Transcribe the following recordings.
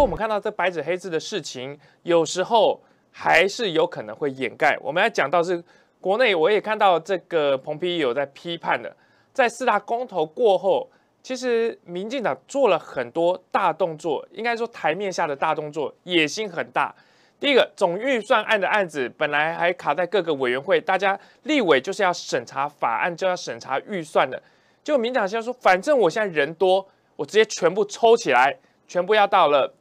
过我们看到这白纸黑字的事情，有时候还是有可能会掩盖。我们要讲到是国内，我也看到这个彭批有在批判的，在四大公投过后，其实民进党做了很多大动作，应该说台面下的大动作，野心很大。第一个总预算案的案子本来还卡在各个委员会，大家立委就是要审查法案，就要审查预算的。就民党现在说，反正我现在人多，我直接全部抽起来，全部要到了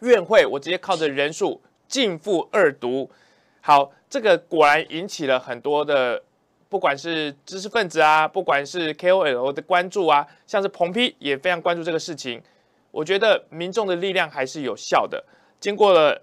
院会，我直接靠着人数进赴二读。好，这个果然引起了很多的，不管是知识分子啊，不管是 KOL 的关注啊，像是彭批也非常关注这个事情。我觉得民众的力量还是有效的，经过了。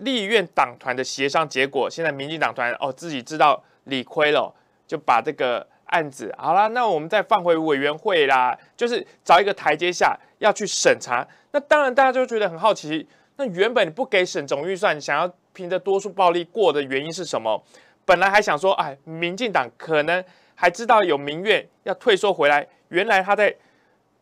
立院党团的协商结果，现在民进党团哦自己知道理亏了，就把这个案子好了，那我们再放回委员会啦，就是找一个台阶下要去审查。那当然大家就觉得很好奇，那原本你不给省总预算，想要凭着多数暴力过的原因是什么？本来还想说，哎，民进党可能还知道有民怨要退缩回来，原来他在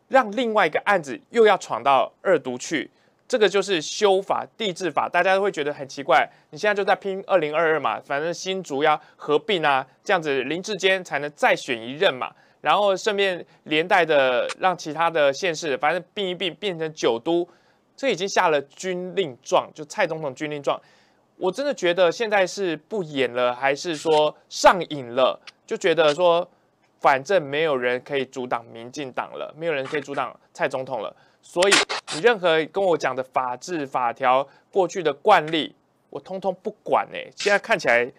让另外一个案子又要闯到二读去。这个就是修法地质法，大家都会觉得很奇怪。你现在就在拼二零二二嘛，反正新竹要合并啊，这样子林志坚才能再选一任嘛，然后顺便连带的让其他的县市，反正并一并变成九都，这已经下了军令状，就蔡总统军令状。我真的觉得现在是不演了，还是说上瘾了？就觉得说，反正没有人可以阻挡民进党了，没有人可以阻挡蔡总统了。所以，你任何跟我讲的法治法条、过去的惯例，我通通不管哎。现在看起来，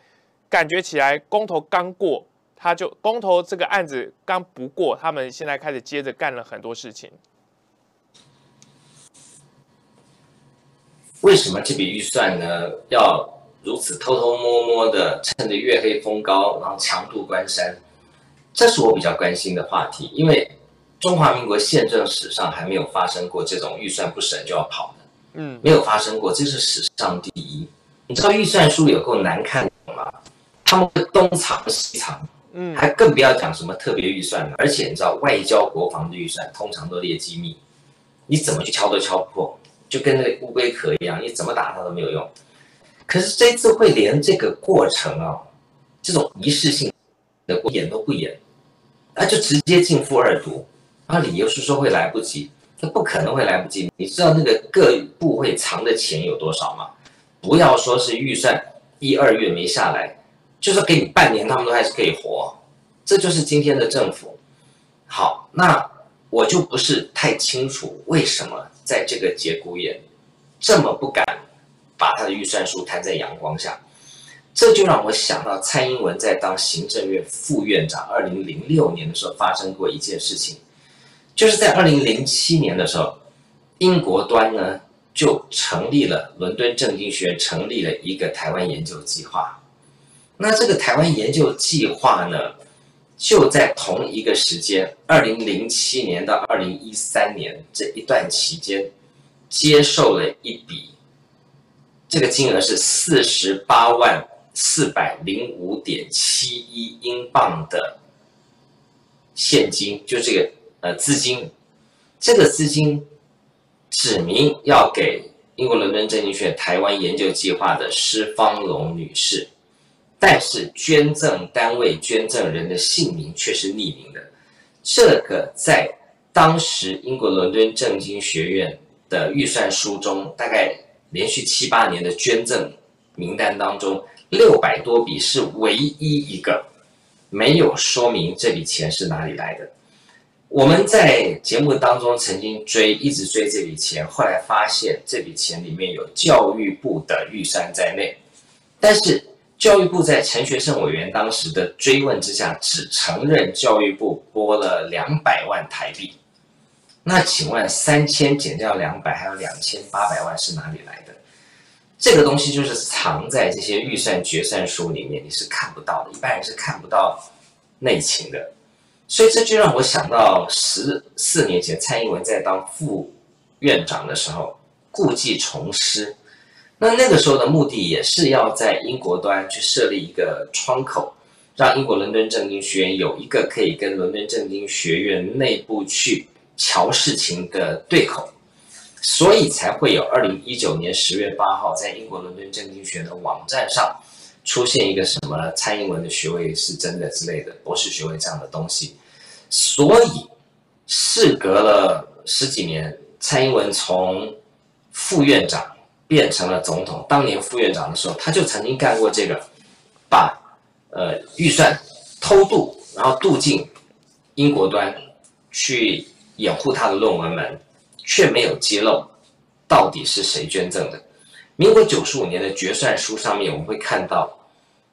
感觉起来，公投刚过，他就公投这个案子刚不过，他们现在开始接着干了很多事情。为什么这笔预算呢，要如此偷偷摸摸的，趁着月黑风高，然后强渡关山？这是我比较关心的话题，因为。中华民国宪政史上还没有发生过这种预算不审就要跑的，嗯，没有发生过，这是史上第一。你知道预算书有够难看吗？他们东藏西藏，嗯，还更不要讲什么特别预算了。而且你知道外交国防的预算通常都列机密，你怎么去敲都敲不破，就跟那个乌龟壳一样，你怎么打它都没有用。可是这次会连这个过程啊，这种仪式性的演都不演，那就直接进负二读。他理由是说会来不及，那不可能会来不及。你知道那个各部会藏的钱有多少吗？不要说是预算一二月没下来，就是给你半年，他们都还是可以活。这就是今天的政府。好，那我就不是太清楚为什么在这个节骨眼这么不敢把他的预算书摊在阳光下。这就让我想到蔡英文在当行政院副院长，二零零六年的时候发生过一件事情。就是在二零零七年的时候，英国端呢就成立了伦敦政经学院，成立了一个台湾研究计划。那这个台湾研究计划呢，就在同一个时间，二零零七年到二零一三年这一段期间，接受了一笔，这个金额是四十八万四百零五点七一英镑的现金，就这个。呃，资金，这个资金指明要给英国伦敦政经学院台湾研究计划的施芳龙女士，但是捐赠单位、捐赠人的姓名却是匿名的。这个在当时英国伦敦政经学院的预算书中，大概连续七八年的捐赠名单当中，六百多笔是唯一一个没有说明这笔钱是哪里来的。我们在节目当中曾经追，一直追这笔钱，后来发现这笔钱里面有教育部的预算在内，但是教育部在陈学圣委员当时的追问之下，只承认教育部拨了两百万台币。那请问三千减掉两百，还有两千八百万是哪里来的？这个东西就是藏在这些预算决算书里面，你是看不到的，一般人是看不到内情的。所以这就让我想到十四年前蔡英文在当副院长的时候，故技重施。那那个时候的目的也是要在英国端去设立一个窗口，让英国伦敦政经学院有一个可以跟伦敦政经学院内部去瞧事情的对口。所以才会有二零一九年十月八号在英国伦敦政经学的网站上出现一个什么蔡英文的学位是真的之类的博士学位这样的东西。所以，事隔了十几年，蔡英文从副院长变成了总统。当年副院长的时候，他就曾经干过这个，把呃预算偷渡，然后渡进英国端去掩护他的论文门。却没有揭露到底是谁捐赠的。民国九十五年的决算书上面，我们会看到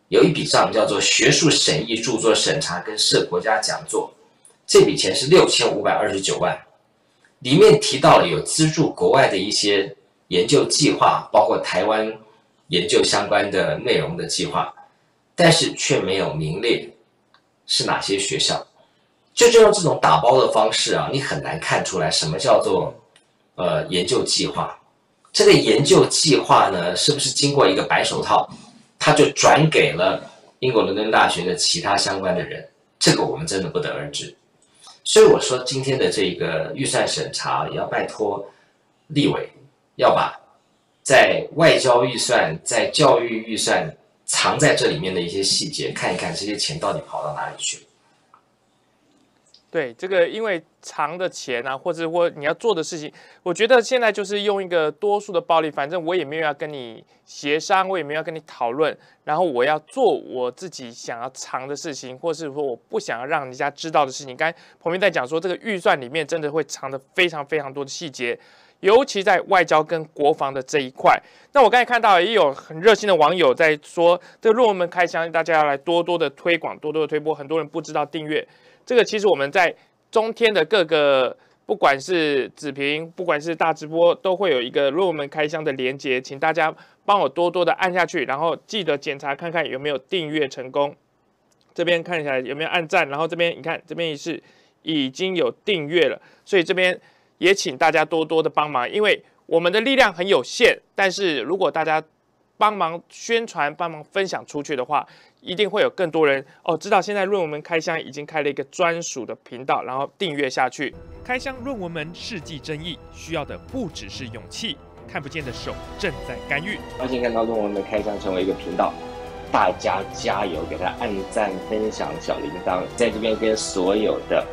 有一笔账叫做学术审议、著作审查跟设国家讲座，这笔钱是六千五百二十九万，里面提到了有资助国外的一些研究计划，包括台湾研究相关的内容的计划，但是却没有名列是哪些学校。就就用这种打包的方式啊，你很难看出来什么叫做。呃，研究计划，这个研究计划呢，是不是经过一个白手套，他就转给了英国伦敦大学的其他相关的人？这个我们真的不得而知。所以我说，今天的这个预算审查也要拜托立委，要把在外交预算、在教育预算藏在这里面的一些细节看一看，这些钱到底跑到哪里去了。对这个，因为藏的钱啊，或者或你要做的事情，我觉得现在就是用一个多数的暴力，反正我也没有要跟你协商，我也没有要跟你讨论，然后我要做我自己想要藏的事情，或是说我不想要让人家知道的事情。刚才彭明在讲说，这个预算里面真的会藏的非常非常多的细节，尤其在外交跟国防的这一块。那我刚才看到也有很热心的网友在说，这个论文门开箱，大家要来多多的推广，多多的推播，很多人不知道订阅。这个其实我们在中天的各个，不管是子屏，不管是大直播，都会有一个论文门开箱的连接，请大家帮我多多的按下去，然后记得检查看看有没有订阅成功。这边看起来有没有按赞，然后这边你看这边也是已经有订阅了，所以这边也请大家多多的帮忙，因为我们的力量很有限，但是如果大家帮忙宣传、帮忙分享出去的话。一定会有更多人哦，知道现在论文门开箱已经开了一个专属的频道，然后订阅下去。开箱论文门世纪争议，需要的不只是勇气，看不见的手正在干预。发现看到论文门开箱成为一个频道，大家加油，给他按赞、分享小铃铛，在这边跟所有的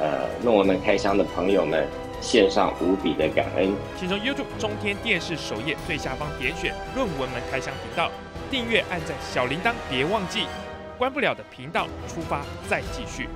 呃论文门开箱的朋友们献上无比的感恩。请从 YouTube 中天电视首页最下方点选论文门开箱频道。订阅，按在小铃铛，别忘记。关不了的频道，出发再继续。